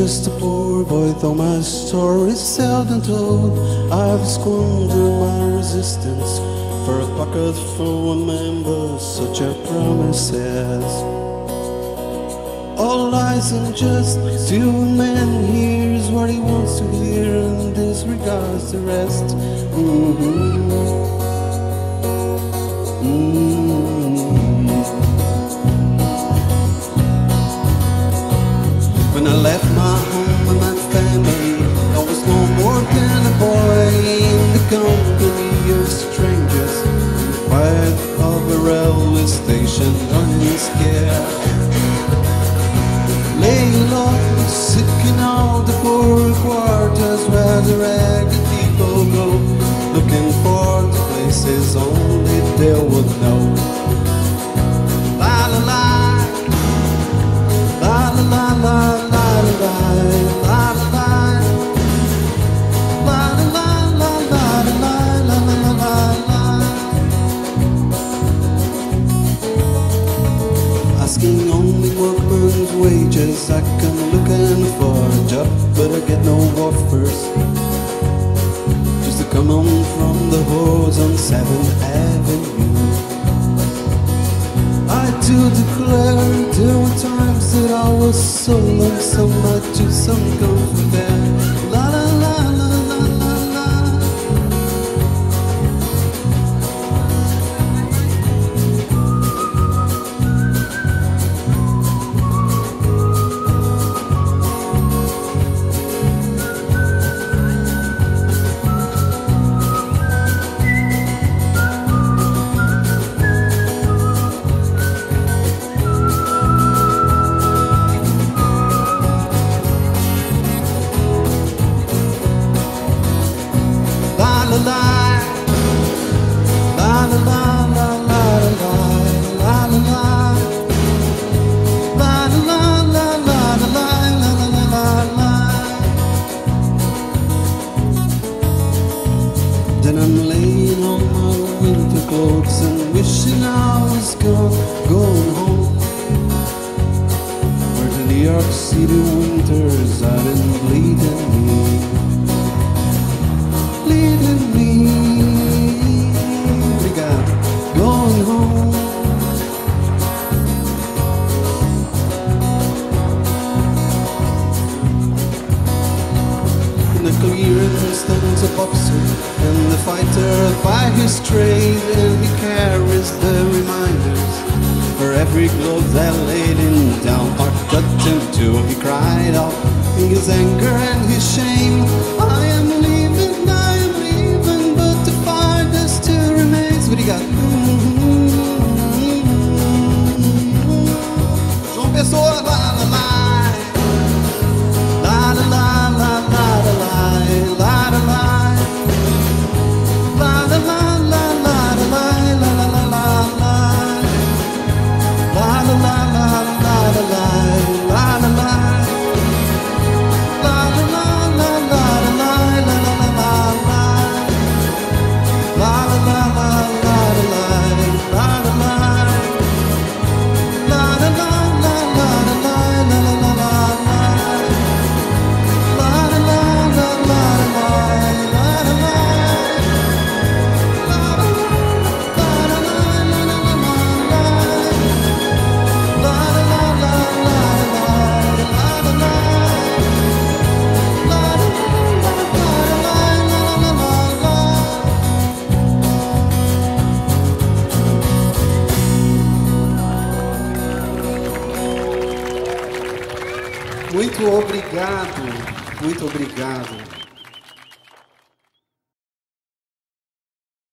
just a poor boy, though my story's seldom told. I've squandered my resistance for a pocket full members, such a promises. All lies and just a man hears what he wants to hear and disregards the rest. Mm-hmm. Mm-hmm. Station, running scared. Laying low, seeking out the poor quarters where the ragged people go, looking for the places only they would know. Get no offers. Just to come home from the halls on 7th Avenue. I do declare there were times that I was so lonesome I took some Then I'm laying on my winter clothes and wishing I was gone, going home. Where the New York City winters aren't bleeding me Clearing stands a boxer and the fighter by his trade, and he carries the reminders for every glove that laid him down or cut him to. He cried out in his anger and his shame, I Muito obrigado, muito obrigado.